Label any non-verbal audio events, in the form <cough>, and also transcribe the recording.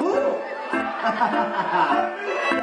Woo! <laughs>